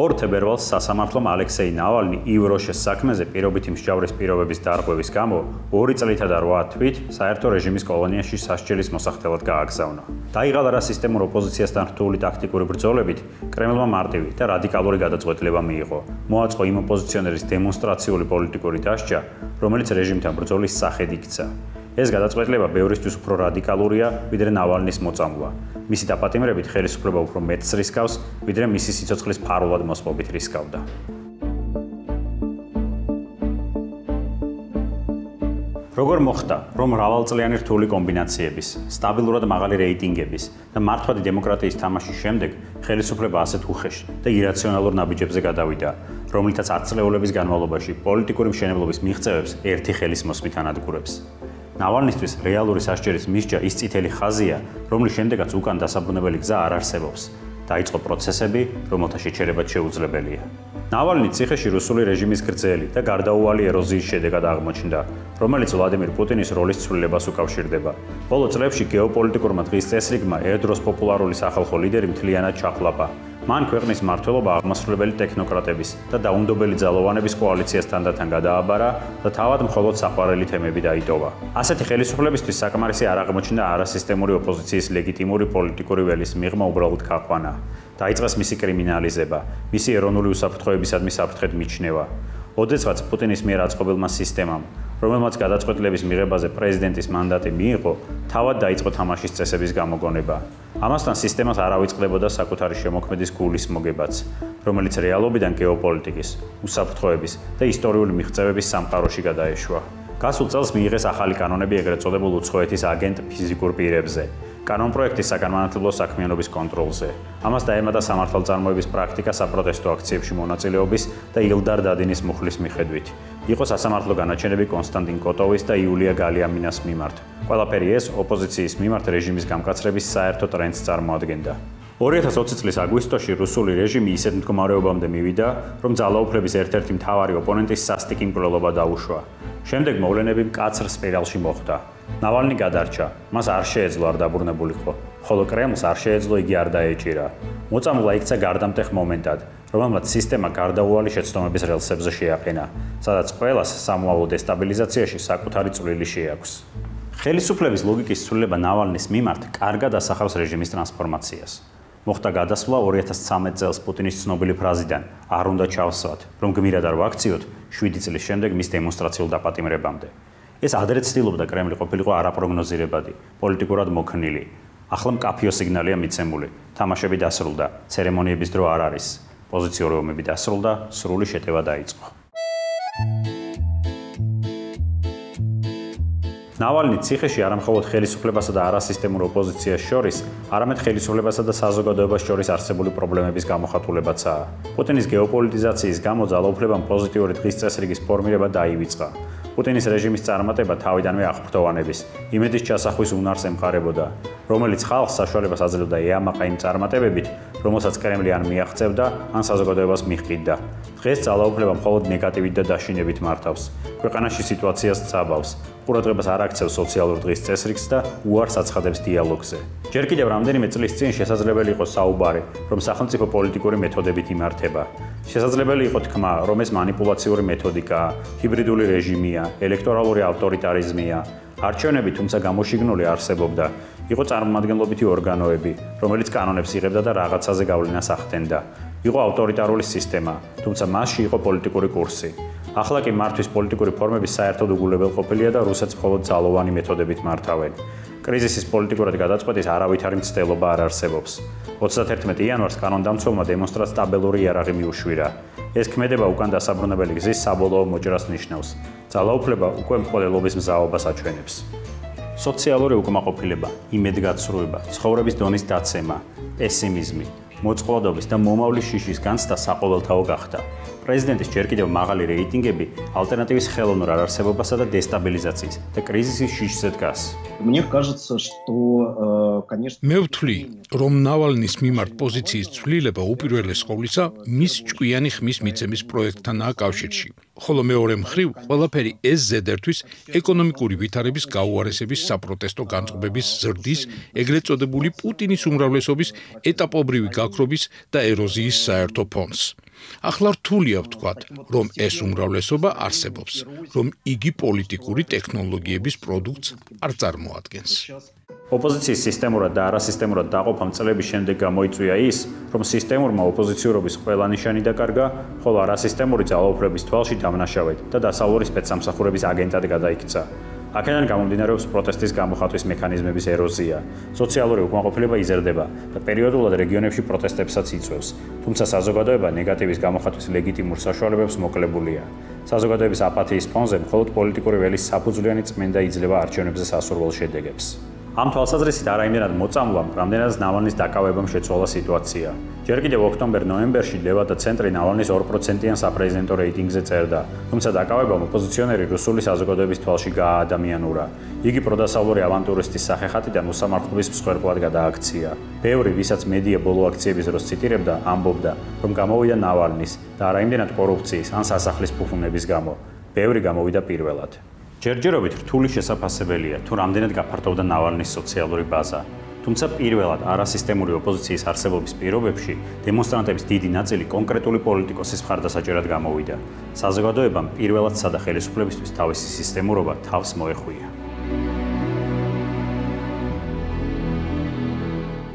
2 თებერვალს სასამართლომ ალექსეი ნავალნი ივროშეს საქმეზე პირობითი მსჯავრების პირობების დარღვევის გამო 2 წლითა და 8 თვით საერთო რეჟიმის კოლონიაში სასჯელის მოსახდელად გააგზავნა. დაიღალა რა სისტემურ ოპოზიციასთან რთული ტაქტიკური ბრძოლებით, კრემლმა მარტივი და რადიკალური გადაწყვეტილება მიიღო. მოაწყო იმ ოპოზიციონერის დემონსტრაციული პოლიტიკური დასჯა, რომელიც რეჟიმთან ბრძოლის სახედ იქცა. ეს გადაწყვეტილება ბევრისთვის უფრო რადიკალურია, ვიდრე ნავალნის მოწამვლა. მისი დაპატიმრებით ხელისუფლება უფრო მეტს რისკავს, ვიდრე მისი სიცოცხლის ფარულად მოსპობით რისკავდა. როგორ მოხდა, რომ მრავალწლიანი რთული კომბინაციების, სტაბილურად მაღალი რეიტინგების და მართვადი დემოკრატიის თამაშის შემდეგ ხელისუფლება ასეთ უხეშ და ირაციონალურ ნაბიჯებზე გადავიდა, რომლითაც 10 წლეულების განმავლობაში პოლიტიკური მშენებლობის მიღწევებს ერთი ხელის მოსმით ანადგურებს. ნავალნისტვის რეალური სასჯელის მისჯა ის წითელი ხაზია, რომლის შემდეგაც უკან დასაბრუნებელი გზა არ არსებობს. დაიწყო პროცესები, რომელთა შეჩერება შეუძლებელია. ნავალნი ციხეში რუსული რეჟიმის გრძელი და გარდაუვალი ეროზიის შედეგად აღმოჩნდა, რომელიც ვლადიმირ პუტინის როლის ცვლილებას უკავშირდება. ბოლო წლებში გეოპოლიტიკურმა დღის წესრიგმა ერთდროს პოპულარული სახალხო ლიდერი მთლიანად ჩახლაპა. მან ქვეყნის მართლობა აღმასრულებელი ტექნოკრატების და დაუნდობელი ძალოვანების კოალიციას თანდათან გადააბარა და თავად მხოლოდ საყვარელი თემები დაიტოვა. ასეთი ხელისუფლებისთვის საკმარისი არ აღმოჩნდა არასისტემური ოპოზიციის ლეგიტიმური პოლიტიკური ველის მიღმა უბრალოდ გაყვანა. დაიწყეს მისი კრიმინალიზება, მისი ეროვნული უსაფრთხოებისადმი საფრთხედ მიჩნევა. ოდესღაც პუტინის მიერ აწყობილმა სისტემამ რომელმაც გადაწყვეტილების მიღებაზე პრეზიდენტის მანდატი მიიღო, თავად დაიწყო თამაშის წესების გამოგონება. ამასთან სისტემას არ ავიწყდებოდა საკუთარი შემოქმედის გულის მოგებაც, რომელიც რეალობიდან გეოპოლიტიკის, უსაფრთხოების და ისტორიული მიღწევების სამყაროში გადაეშვა. გასულ წელს მიიღეს ახალი კანონები ეგრეთ წოდებულ უცხოეთის აგენტ ფიზიკურ პირებზე. კანონპროექტის საგანმანათლებლო საქმიანობის კონტროლზე. ამას დაემატა სამართალწარმოების პრაქტიკა საპროტესტო აქციებში მონაწილეობის და ილდარ დადინის მუხლის მიხედვით. იყო სასამართლო განაჩენები კონსტანტინ კოტოვის და იულია გალიამინას მიმართ. ყველაფერი ეს ოპოზიციის მიმართ რეჟიმის გამკაცრების საერთო ტრენდს წარმოადგენდა. 2020 წლის აგვისტოში რუსული რეჟიმი ისეთ მდგომარეობამდე მივიდა, რომ ძალაუფლების ერთ-ერთი მთავარი ოპონენტის სასტიკი მკვლელობა დაუშვა. შემდეგ მოვლენები მკაცრ სპირალში მოხვდა. ნავალნი გადარჩა, მას არ შეეძლო არ დაბრუნებულიყო, ხოლო კრემლს არ შეეძლო იგი არ დაეჭირა. მოწამვლა იქცა გარდამტეხ მომენტად, რომელმაც სისტემა გარდაუვალი შეცდომების რელსებზე შეაყენა, სადაც ყველას სამოვალო დესტაბილიზაციაში საკუთარი წვლილი შეაქვს. ხელისუფლების ლოგიკის ცვლილება ნავალნის მიმართ კარგად ასახავს რეჟიმის ტრანსფორმაციას. მოხდა გადასვლა 2013 წელს პუტინის ცნობილი ფრაზიდან: "არ უნდა ჩავსვათ, რომ გმირად არ ვაქციოთ" 7 წლის შემდეგ მის დემონსტრაციულ დაპატიმრებამდე. ეს ადრე ცდილობდა კრემლი ყოფილიყო არაპროგნოზირებადი, პოლიტიკურად მოქნილი. ახლა მკაფიო სიგნალია მიცემული. თამაშები დასრულდა, ცერემონიების დრო არ არის. პოზიციური ომები დასრულდა, სრული შეტევა დაიწყო. ნავალნი ციხეში არამხოლოდ ხელისუფლებასა და არასისტემურ ოპოზიციას შორის, არამედ ხელისუფლებასა და საზოგადოებას შორის არსებული პრობლემების გამოხატულებაცაა. პუტინის გეოპოლიტიზაციის გამო ძალაუფლებამ პოზიტიური დღის წესრიგის ფორმირება დაივიწყა. პუტინის რეჟიმის წარმატება თავიდანვე აღფრთოვანების, იმედის ჩასახვის უნარს ემყარებოდა, რომელიც ხალხს საშუალებას აძლევდა ეამაყა იმ წარმატებებით, რომელსაც კრემლი ან მიაღწევდა, ან საზოგადოებას მიჰყიდდა. დღეს ძალაუფლება მხოლოდ ნეგატივით და დაშინებით მართავს. ქვეყანაში სიტუაციას წაბავს, ყურადღებას არ აქცევს სოციალურ დღის წესრიგს და უარს აცხადებს დიალოგზე. ჯერ კიდევ რამდენიმე წლის წინ შესაძლებელი იყო საუბარი, რომ სახელმწიფო პოლიტიკური მეთოდებით იმართება. შესაძლებელი იყო თქმა, რომ ეს манипуляციური მეთოდიკაა, ჰიბრიდული რეჟიმია, ელექტორალური ავტორიტარიზმია. არჩევნები თუმცა გამოშიგნული არსებობდა. იყო წარმომადგენლობითი ორგანოები, რომელიც კანონებს იღებდა და რაღაცაზე გავლენას ახდენდა. იყო ავტორიტარული სისტემა, თუმცა მასში იყო პოლიტიკური კურსი. ახლა კი მართვის პოლიტიკური ფორმები საერთოდ უგულებელყოფილია და რუსეთს მხოლოდ ძალოვანი მეთოდებით მართავენ. კრიზისის პოლიტიკურად გადაწყვეტის არავითარი მცდელობა არ არსებობს. 31 იანვარს კანონდამცველმა დემონსტრაციას სტაბილური იარაღი მიუშვირა. ეს ქმედება უკან დასაბრუნებელი გზის საბოლოო მოჭრას ნიშნავს. ძალაუფლება უკვე მკვლელობის მზაობას აჩვენებს. სოციალური უკმაყოფილება, იმედგაცრუება, ცხოვრების დონის დაცემა, პესიმიზმი, მოწყვლადობის და მომავლის შიშის განცდა საყოველთაო гахта. პრეზიდენტის ჯერ კიდევ მაღალი რეიტინგები ალტერნატივის ხელოვნურ არარსებობასა და დესტაბილიზაციის და კრიზისის შიშზე დგას. Мне кажется, что, конечно, მე ვთვლი, რომ ნავალნის მიმართ პოზიციის ცვლილება უპირველეს ყოვლისა მის ჭკვიანი ხმის მიცემის პროექტთანაა კავშირში. ხოლო მეორე მხრივ, ყველაფერი ეს ზედერთვის ეკონომიკური ვითარების გაუარესების საპროტესტო განწყობების ზრდის, ეგრეთ წოდებული პუტინის უმრავლესობის ეტაპობრივი გაქრობის და ეროზიის საერთო ფონს. ახლა რთულია ვთქვათ, რომ ეს უმრავლესობა არსებობს, რომ იგი პოლიტიკური ტექნოლოგიების პროდუქტს არ წარმოადგენს. ოპოზიციის სისტემურად და არასისტემურად დაყოფამ წლების შემდეგ გამოიწვია ის, რომ სისტემურმა ოპოზიციურობის ყველა ნიშანი დაკარგა, ხოლო არასისტემური ძალაუფლების თვალში დამნაშავედ და დასავლური სპეცსამსახურების აგენტად გადაიქცა. აქედან გამომდინარეობს პროტესტის გამოხატვის მექანიზმების ეროზია. სოციალური უკმაყოფილება იზრდება და პერიოდულად რეგიონებში პროტესტებსაც იწვევს. თუმცა საზოგადოება ნეგატივის გამოხატვის ლეგიტიმურ საშუალებებს მოკლებულია. საზოგადოების აპათიის ფონზე მხოლოდ პოლიტიკური ველის საფუძვლიანი წმენდა იძლევა არჩევნებზე სასურველ შედეგებს. ამ თვალსაზრისით არა იმდენად მოწამვლამ, რამდენადაც ნავალნის დაკავებამ შეცვალა სიტუაცია. ჯერ კიდევ ოქტომბერ-ნოემბერში ლევა და ცენტრი ნავალნის 2%-იან საპრეზიდენტო რეიტინგზე წერდა, თუმცა დაკავებამ ოპოზიციონერი რუსული საზოგადოების თვალში გააადამიანურა. იგი პროდასავლური ავანტურისტის სახეხატიდან უსამართლობის მსხვერპლად გადააქცია. ბევრი, ვისაც მედია ბოლო აქციების დროს ციტირებდა, ამბობდა, რომ გამოვიდა ნავალნის და არა იმდენად კორუფციის ან სასახლის ფუფუნების გამო. ბევრი გამოვიდა პირველად. ჯერჯერობით რთული შესაძლებელია თუ რამდენად გაფართოვდა ნავალნის სოციალური ბაზა. თუმცა პირველად არასისტემური ოპოზიციის არსებობის პირობებში დემონსტრანტების დიდი ნაწილი კონკრეტული პოლიტიკოსის მხარდასაჭერად გამოვიდა. საზოგადოებამ პირველად სადა ხელისუფლებისთვის თავისი სისტემურობა თავს მოეხვია.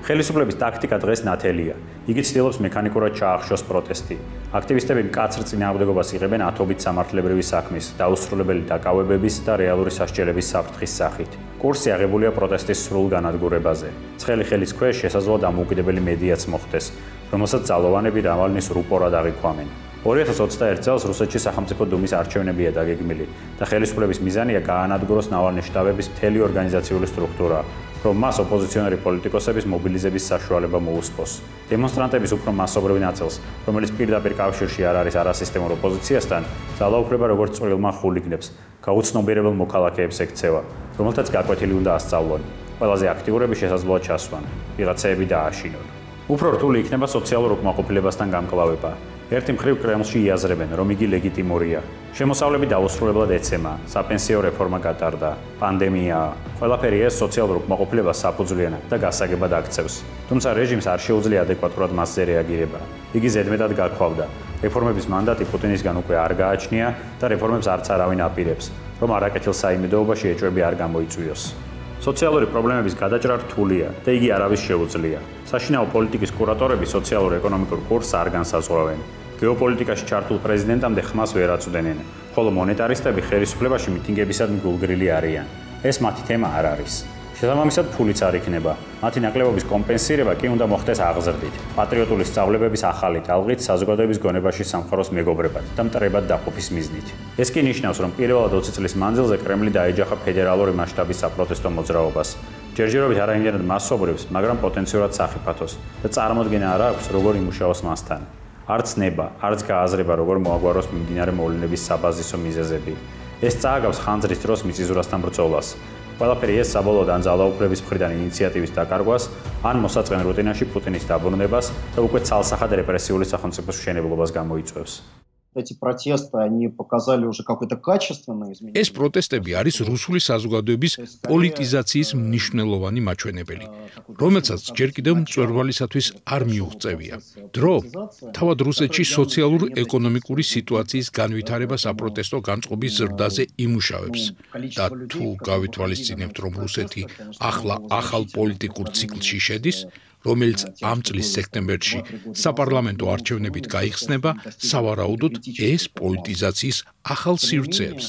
ხელისუფლების ტაქტიკა დღეს ნათელია. იგი ცდილობს მექანიკურად ჩაახშოს პროტესტი. აქტივისტები მკაცრ წინააღმდეგობას იღებენ ათობით სამართლებრივი საქმის, დაუსრულებელი დაკავებების და რეალური სასჯელების საფრთხის სახით. კურსი აღებულია პროტესტის სრულ განადგურებაზე. ცხელი ხელის ქვეშ შესაძლოა დამოუკიდებელი მედიაც მოხდეს, რომელსაც ძალოვანები რავალნის რუპორად აღიქვამენ. 2021 წელს რუსეთში სახელმწიფო დუმის არჩევნებია დაგეგმილი და ხელისუფლების მიზანია გაანადგუროს ნავალნის შტაბების მთელი ორგანიზაციული სტრუქტურა, რომ მას ოპოზიციონერი პოლიტიკოსების მობილიზების საშუალება მოუსწოს. დემონსტრანტების უფრო მასობრივ ნაწილს, რომელიც პირდაპირ კავშირში არ არის არასისტემურ ოპოზიციასთან, ძალაუფლება როგორც წვრილმა ხულიგნებს, გაუცნობიერებელ მოქალაქეებს ექცევა, რომელთაც გაკვეთილი უნდა ასწავლონ. ყველაზე აქტიურები შესაძლოა ჩასვან, ვიღაცაები დააშინონ. უფრო რთული იქნება სოციალურ უკმაყოფილებასთან გამკლავება. ერთი მხრივ კრემლში იაზრებენ, რომ იგი ლეგიტიმურია. შემოსავლები დაუსრულებლად ეცემა, საპენსიო რეფორმა გატარდა, პანდემია, ყველაფერი ეს სოციალურ უკმაყოფილებას საფუძვლიანად და გასაგებად აქცევს. თუმცა რეჟიმს არ შეუძლია ადეკვატურად მასზე რეაგირება. იგი ზედმეტად გაქხვავდა. რეფორმების მანდატი პუტინისგან უკვე არ გააჩნია და რეფორმებს არც არავინ აპირებს, რომ არაკეთილ საიმედოობაში ეჭვები არ გამოიწვიოს. სოციალური პრობლემების გადაჭრა რთულია და იგი არავის შეუძლია. საშინაო პოლიტიკის კურატორები სოციალურ-ეკონომიკურ კურსს არ განსაზღვრავენ. გეოპოლიტიკაში ჩართულ პრეზიდენტამდე ხმას ვერ აწვდენენ, ხოლო მონეტარისტები ხელისუფლებაში მიტინგებისადმი გულგრილი არიან. ეს მათი თემა არ არის. შესაბამისად ფულიც არ იქნება. მათი ნაკლებობის კომპენსირება კი უნდა მოხდეს აღზრდით. პატრიოტული სწავლებების ახალი ტალღით საზოგადოების გონებაში სამხაროს მეგობრებად და მტრებად დაყოფის მიზნით. ეს კი ნიშნავს, რომ პირველად 20 წლის მანძილზე კრემლი დაეჯახა ფედერალური მასშტაბის საპროტესტო მოძრაობას. ჯერჯერობით არა იმდენად მასობრებს, მაგრამ პოტენციურად საფათოს და წარმოადგენა არ აქვს როგორ იმუშაოს მასთან. არც ნება, არც გააზრება როგორ მოაგვაროს მიმდინარე მოვლენების საბაზისო მიზეზები. ეს წააგავს ხანძრის დროს მიწისძვრასთან ბრძოლას. ყველაფერი ეს საბოლოოდ ან ძალაუფლების მხრიდან ინიციატივის დაკარგვას, ან მოსაწყენ რუტინაში პუტინის დაბრუნებას და უკვე ცალსახად რეპრესიული სახელმწიფოს მშენებლობას გამოიწვევს. ეს პროტესტები არის რუსული საზოგადოების პოლიტიზაციის მნიშვნელოვანი მაჩვენებელი, რომელსაც ჯერ კიდევ მწვერვალისათვის არ მიუღწევია. დრო თავად რუსეთში სოციალურ-ეკონომიკური სიტუაციის განვითარება საპროტესტო განწყობის ზრდაზე იმუშავებს. და თუ გავითვალისწინებთ, რომ რუსეთი ახლა ახალ პოლიტიკურ ციკლში შედის, რომელიც ამ წლის სექტემბერში საპარლამენტო არჩევნებით გაიხსნება, სავარაუდოდ ეს პოლიტიზაციის ახალ სივრცეებს,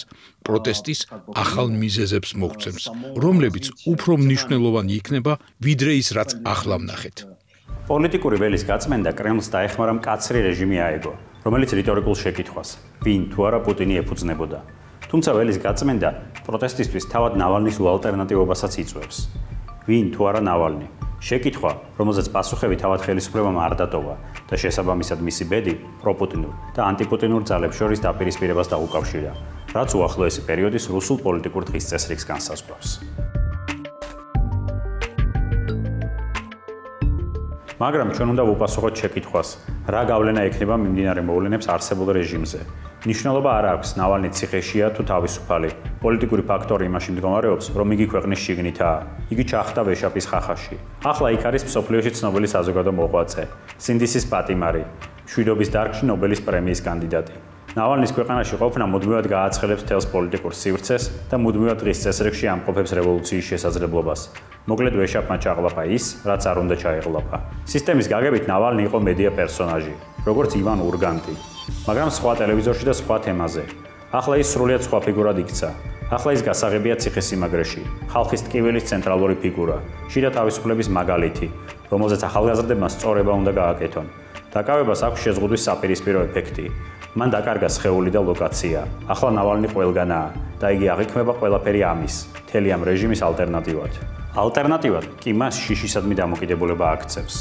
პროტესტის ახალ მიზეზებს მოგვცემს, რომლებიც უფრო მნიშვნელოვანი იქნება ვიდრე ის, რაც ახლა ვნახეთ. პოლიტიკური ველის გაწმენდა კრემლს დაეხმარა მკაცრი რეჟიმი აეგო, რომელიც რიტორიკულ შეკითხვას, ვინ თუ არა პუტინი ეფუძნებოდა. თუმცა ველის გაწმენდა პროტესტისთვის თავად ნავალნის უალტერნატივობასაც იწვევს. ვინ თუ არა ნავალნი? შეკითხვა, რომელზეც პასუხები თავად ხელისუფლებამ არ დატოვა და შესაბამისად მისი ბედი პროპუტინურ და ანტიპუტინურ ძალებს შორის დაპირისპირებას დაუკავშირა, რაც უახლოესი პერიოდის რუსულ პოლიტიკურ დღის წესრიგს განსაზღვრავს. მაგრამ ჩვენ უნდა ვუპასუხოთ შეკითხვას, რა გავლენა ექნება მიმდინარე მოვლენებს არსებულ რეჟიმზე. ნიშნულობა არ აქვს ნავალნი ციხეშია თუ თავისუფალი, პოლიტიკური ფაქტორი იმაში მდგომარეობს, რომ იგი ქვეყნის შიგნითაა. იგი ჩახტა ვეშაპის ხახაში. ახლა იქ არის სოფლიოში ცნობილი საზოგადო მოღვაწე, სინდისის პატიმარი, შვიდობის დარგში ნობელის პრემიის კანდიდატი. ნავალნის ქვეყანაში ყოფნა მუდმივად გააცხელებს თელს პოლიტიკურ სივრცეს და მუდმივად დღის წესრიგში ამყოფებს რევოლუციის შესაძლებლობას. მოკლედ ვეშაპმა ჩაღლაფა ის, რაც არ უნდა ჩაეღლაფა. სისტემის გაგებით ნავალნი იყო მედია პერსონაჟი, როგორც ივან ურგანტი, მაგრამ სხვა ტელევიზორში და სხვა თემაზე. ახლა ის სრულიად სხვა ფიგურად იქცა. ახლა ის გასაღებია ციხესიმაგრეში, ხალხის ტკივილის ცენტრალური ფიგურა, შიდა თავისუფლების მაგალითი, რომელზეც ახალგაზრდებმა სწორება უნდა გააკეთონ. დაკავებას აქვს შეზღუდვის საპირისპირო ეფექტი. მან დაკარგა სხეული და ლოკაცია. ახლა ნავალნი ყველგანაა და იგი აღიქმება ყველაფერი ამის, თელი ამ რეჟიმის ალტერნატივად. ალტერნატივად კი მას შიშისადმი დამოკიდებულება აქცევს.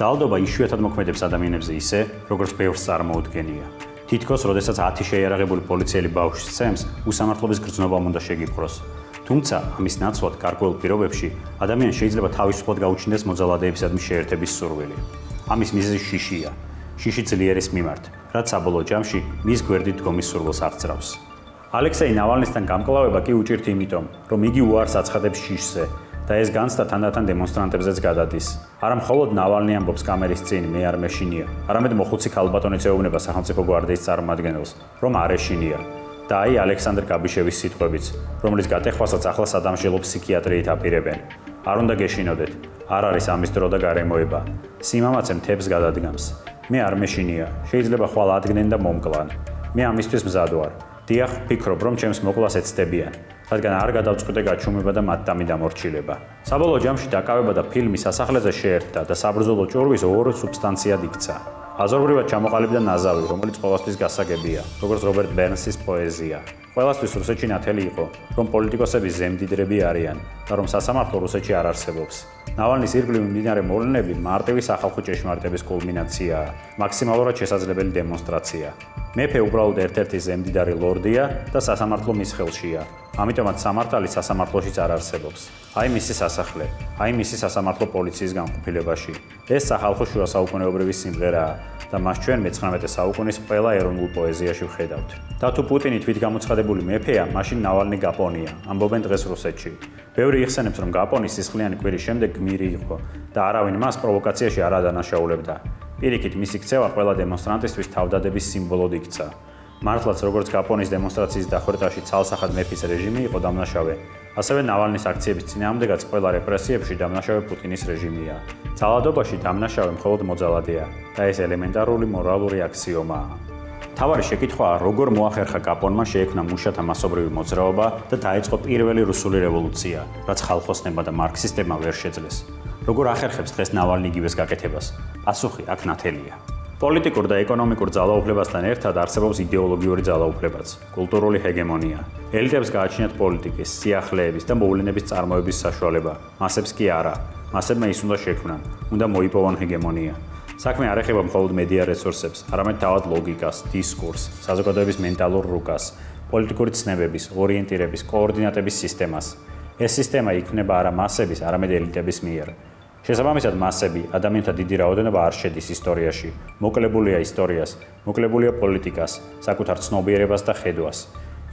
ძალადობა იშვიათად მოქმედებს ადამიანებზე ისე, როგორც ბევრს წარმოუდგენია. თითქოს, როდესაც 10 შეიარაღებული პოლიციელი ბავშვს წემს, უსამართლობის გრძნობა უნდა შეგიფროს. თუმცა, ამის ნაცვლად, გარკვეულ პირობებში, ადამიანს შეიძლება თავისუფლად გაუჩინდეს მოძალადეებისადმი შეერთების სურვილი. ამის მიზეზი შიშია. შიში ძლიერის მიმართ, რაც საბოლოო ჯამში მის გვერდით დგომის სურვილს აღწრავს. ალექსეი ნავალნისთან გამკლავება კი უჭირთ იმიტომ, რომ იგი უარს აცხადებს შიშზე და ეს განცდა თანდათან დემონსტრანტებზეც გადადის. არა მხოლოდ ნავალნი ამბობს კამერის წინ, მე არ მეშინია, არამედ მოხუცი ქალბატონიც ეუბნება სახელმწიფო გვარდიის წარმომადგენელს, რომ არ ეშინია. და აი ალექსანდრ კაბიშევის სიტყვებიც, რომლის გატეხვასაც ახლა სადამშილო ფსიქიატრიით აპირებენ. არ უნდა გეშინოდეთ. არ არის ამის დრო და გარემოება. სიმამაცე მთებს გადადგამს. მე არ მეშინია. შეიძლება ხვალ ადგენენ და მომკლან. მე ამისთვის მზად ვარ. დიახ, ფიქრობ, რომ ჩემს მოკლას ეცდებიან. რადგან არ გადავწყვიტე გაჩუმება და მათ დამი დამორჩილება. საბოლოო ჯამში დაკავება და ფილმი სასახლეზე შეერთდა და საბრძოლო ჭურვის ორი სუბსტანციად იქცა. აზორბრივად ჩამოყალიბდა ნაზავი, რომელიც ყოველთვის გასაგებია, როგორც რობერტ ბერნსის პოეზია. ყოველთვის რუსეთში ნათელი იყო, რომ პოლიტიკოსები ზემდიდრები არიან და რომ სასამართლო რუსეთში არ არსებობს. ნავალნის ირგვლივ მიმდინარე მოვლენები მარტივი სახალხო ჭეშმარიტების კულმინაციაა, მაქსიმალურად შესაძლებელი დემონსტრაცია. მეფე უბრალოდ ერთ-ერთი ზემდიდარი ლორდია და სასამართლო მის ხელშია. ამიტომაც სამართალი სასამართლოშიც არ არსებობს. აი მისი სასახლე, აი მისი სასამართლო პოლიციის განყოფილებაში. ეს სახალხო შუა საუკუნეობრივი სიმღერაა და მას ჩვენ მე-19 საუკუნის ყველა ეროვნულ პოეზიაში ვხედავთ. და თუ პუტინი თვით გამოცხადებული მეფეა, მაშინ ნავალნი გაპონია, ამბობენ დღეს რუსეთში. ბევრი იხსენებს, რომ გაპონი სისხლიანი კვირის შემდეგ გმირი იყო და არავინ მას პროვოკაციაში არ ადანაშაულებდა. პირიქით, მისი ქცევა ყველა დემონსტრანტისთვის თავდადების სიმბოლოდ იქცა. მართლაც როგორც გაპონის დემონსტრაციის დახვერტაში ცალსახად მეფის რეჟიმი იყო დამნაშავე, ასევე ნავალნის აქციების წინააღმდეგაც ყველა რეპრესიებში დამნაშავე პუტინის რეჟიმია. ძალადობაში დამნაშავე მხოლოდ მოძალადეა და ეს ელემენტარული მორალური აქსიომაა. თავარი შეკითხვაა, როგორ მოახერხა გაპონმა შეექმნა მუშათა მასობრივი მოძრაობა და დაიწყო პირველი რუსული რევოლუცია, რაც ხალხოსნება და მარქსისტებმა ვერ შეძლეს. როგორ ახერხებს დღეს ნავალნი იგივეს გაკეთებას? პასუხი აქ ნათელია. პოლიტიკურ და ეკონომიკურ ძალაუფლებასთან ერთად არსებობს იდეოლოგიური ძალაუფლებაც, კულტურული ჰეგემონია. ელიტებს გააჩნიათ პოლიტიკის, სიახლეების და მოვლენების წარმოების საშუალება, მასებს კი არა. მასებმა ის უნდა შექმნან, უნდა მოიპოვონ ჰეგემონია. საქმე არ ეხება მხოლოდ მედია რესურსებს, არამედ თავად ლოგიკას, დისკურსს, საზოგადოების მენტალურ რუკას, პოლიტიკური ცნებების, ორიენტირების, კოორდინატების სისტემას. ეს სისტემა იქნება არა მასების, არამედ ელიტების მიერ. შესაბამისად მასები ადამიანთა დიდი რაოდენობა არ შედის ისტორიაში. მოკლებულია ისტორიას მოკლებულია პოლიტიკას საკუთარ ცნობიერებას და ხედვას.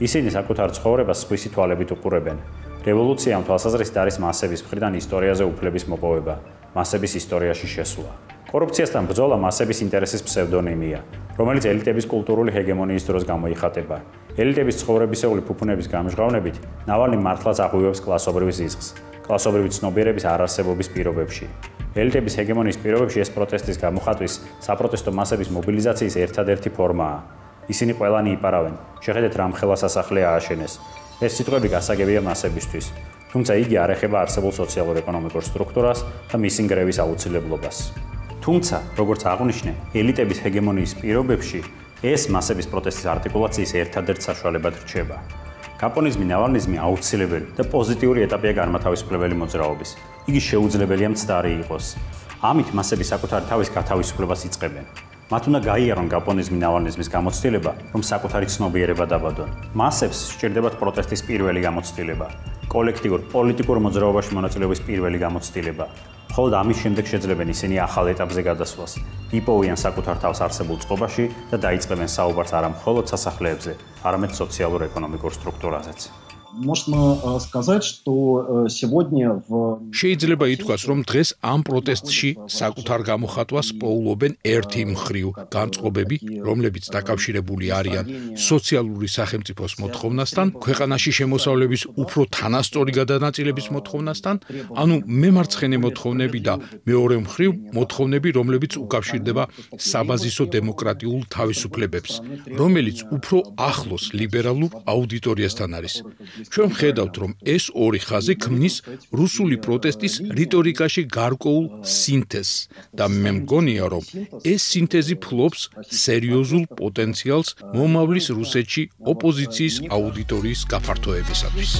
ისინი საკუთარ ცხოვრებას სხვისი თვალებით უყურებენ. რევოლუცია თვალსაზრისით არის მასების მხრიდან ისტორიაზე უფლების მოპოვება. მასების ისტორიაში შესვლა კორუფციასთან ბრძოლა მასების ინტერესის ფსევდონიმია რომელიც ელიტების კულტურული ჰეგემონიის დროს გამოიხატება ელიტების ცხოვრებისეული ფუფუნების გამჟღავნებით ნავალნი მართლაც აღვივებს კლასობრივ ზიზღს კლასობრივი ცნობიერების არარსებობის პირობებში. ელიტების ჰეგემონიის პირობებში ეს პროტესტის გამოხატვის საპროტესტო მასების მობილიზაციის ერთადერთი ფორმაა. ისინი ყველანი იპარავენ: "შეხედეთ რამ ხელა სასახლე ააშენეს." ეს სიტყვები გასაგებია მასებისთვის, თუმცა იგი არ ეხება არსებულ სოციალურ-ეკონომიკურ სტრუქტურას და მისი ნგრევის აუცილებლობას. თუმცა, როგორც აღნიშნე, ელიტების ჰეგემონიის პირობებში ეს მასების პროტესტის არტიკულაციის ერთადერთ საშუალებად რჩება. კაპონიზმი ნავალნიზმი აუცილებელი და პოზიტიური ეტაპია განმათავისუფლებელი მოძრაობის. იგი შეუძლებელია მცდარი იყოს. ამით მასები საკუთარი თავის გათავისუფლებას იწყებენ. მათ უნდა გაიარონ კაპონიზმი ნავალნიზმის გამოცდილება, რომ საკუთარი ცნობიერება დაბადონ. მასებს სჭირდებათ პროტესტის პირველი გამოცდილება, კოლექტიურ პოლიტიკურ მოძრაობაში მონაწილეობის პირველი გამოცდილება. ხოლო ამის შემდეგ შეძლებენ ისინი ახალ ეტაპზე გადასვლას. იპოვიან საკუთარ თავს არსებულ წყობაში და დაიწყებენ საუბარს არა მხოლოდ სასახლეებზე, არამედ სოციალურ-ეკონომიკურ სტრუქტურაზეც. можно сказать, что сегодня в შეიძლება ითქვას, რომ დღეს ამ პროტესტში საკუთარ გამოხატვას პოულობენ ერთი მხრივ განწყობები, რომლებიც დაკავშირებული არიან სოციალური სახელმწიფოს მოთხოვნასთან, ქვეყანაში შემოსავლების უფრო თანასწორი გადანაწილების მოთხოვნასთან, ანუ მემარცხენე მოთხოვნები და მეორე მხრივ მოთხოვნები, რომლებიც უკავშირდება საბაზისო დემოკრატიულ თავისუფლებებს, რომელიც უფრო ახლოს ლიბერალურ აუდიტორიასთან არის. ჩვენ ხედავთ, რომ ეს ორი ხაზი ქმნის რუსული პროტესტის რიტორიკაში გარკვეულ სინთეზს და მე მგონია, რომ ეს სინთეზი ფლობს სერიოზულ პოტენციალს მომავლის რუსეთში ოპოზიციის აუდიტორიის გაფართოებისათვის.